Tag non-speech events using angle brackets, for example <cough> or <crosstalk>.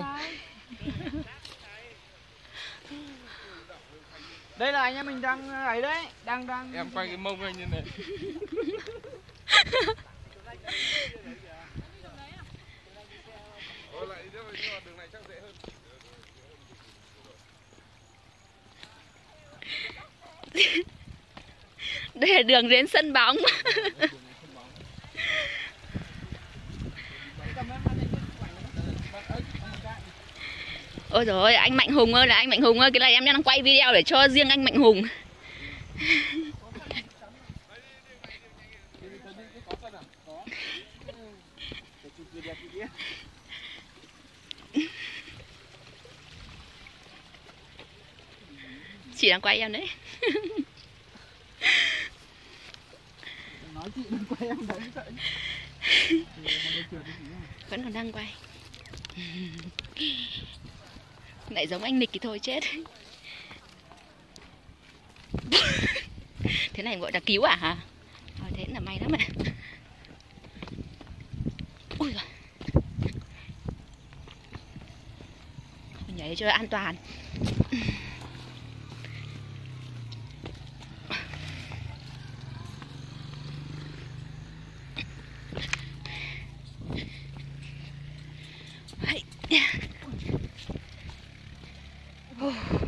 rồi Đây là anh em mình đang ấy đấy, đang đang em quay cái mông anh như này. <laughs> Đây là đường đến sân bóng Ôi rồi anh Mạnh Hùng ơi, là anh Mạnh Hùng ơi, Cái này em đang quay video để cho riêng anh Mạnh Hùng chị đang quay em đấy nói chị đang quay em đấy. Vẫn còn đang quay lại giống anh Nịch thì thôi, chết. Thế này gọi là cứu à hả? Thôi thế là may lắm ạ. Ui giời. Mình nhảy cho an toàn. Oh. <sighs> <sighs>